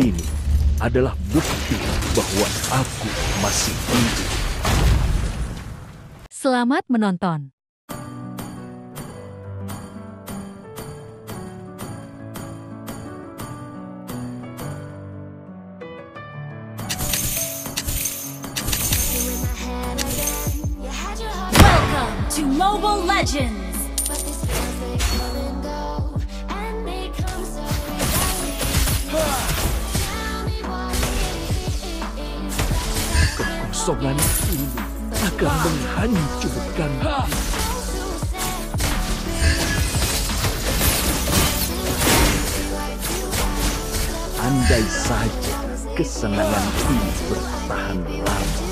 Ini adalah bukti bahwa aku masih hidup. Selamat menonton. Welcome to Mobile Legends! Kekosongan ini akan menghancurkan Andai saja kesenangan ini bertahan lama.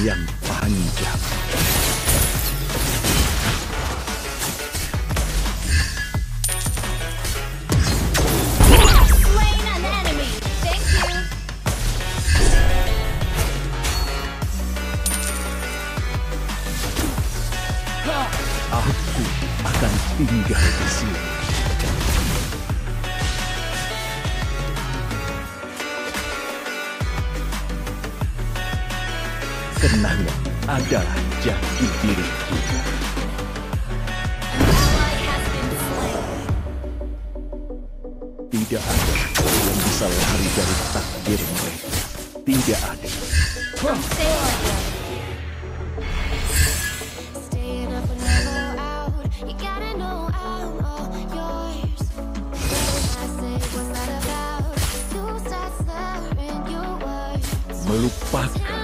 Malam Kenangan adalah jati diri kita. Tidak ada yang bisa lari dari takdir mereka. Tidak ada. Melupakan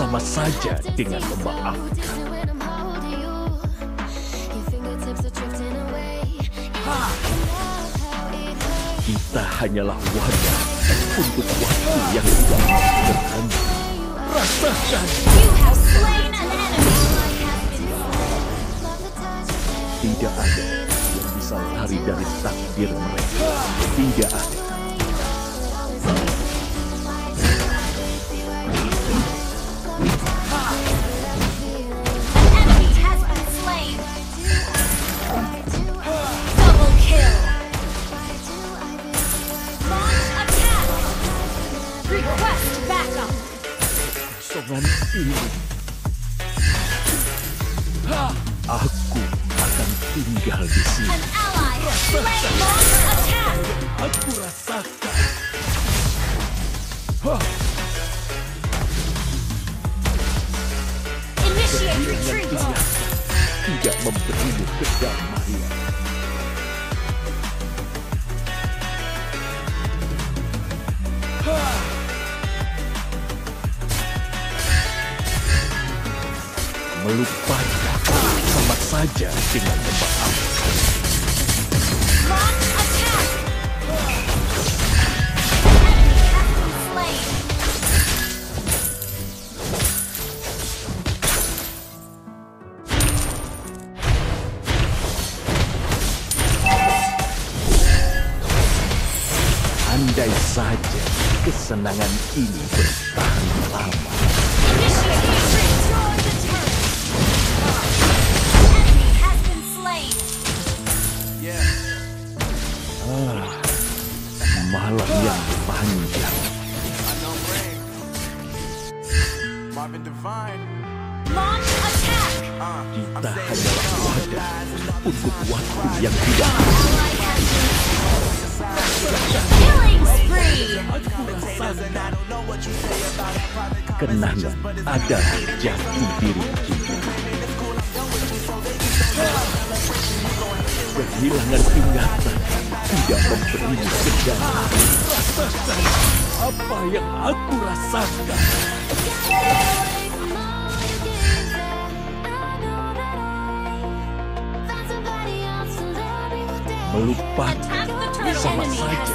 sama saja dengan memaafkan. Kita hanyalah wadah untuk waktu yang tidak berhenti. Rasakan tidak ada yang bisa lari dari takdir mereka. Tidak ada. Aku akan tinggal di sini. Aku rasakan. Biasa tidak memberimu kedamaian. Melupakan saja dengan been slain! Andai saja kesenangan ini bertahan lama. Malam yang panjang. Kita hanyalah wadah untuk waktu yang tidak Killing spree! kenangan adalah jati diri kita. Kehilangan ingatan tidak memberi. Rasakan apa yang aku rasakan. Melupakan sama saja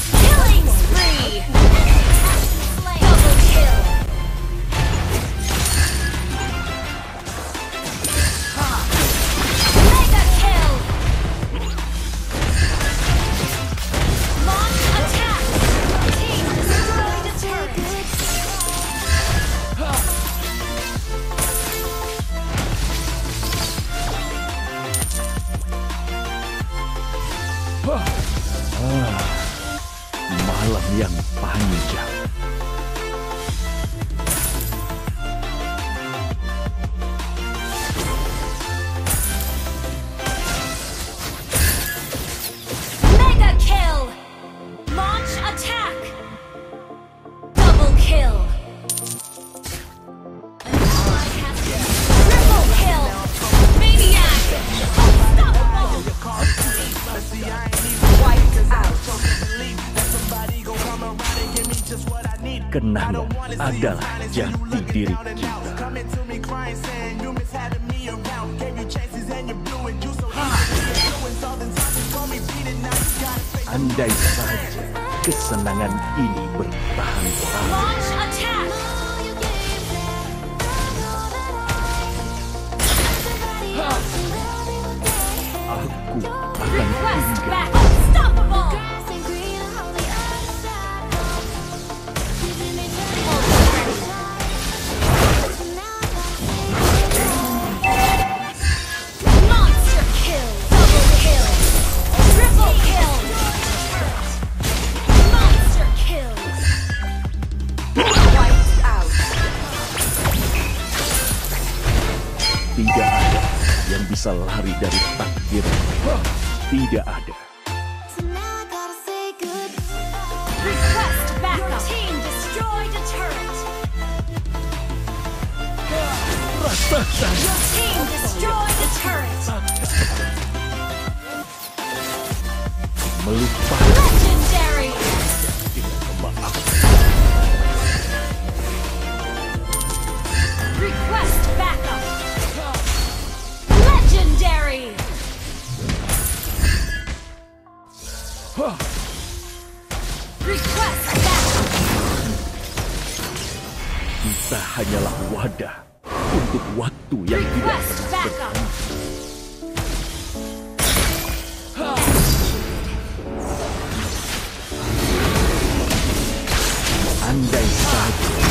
yang panjang. kenanga adalah jati diri kita. Andai saja kesenangan ini bertahan lama. bisa lari dari takdir. Tidak ada. Melupakan. Kita hanyalah wadah untuk waktu yang tidak pernah berhenti. Andai saja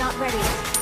not ready.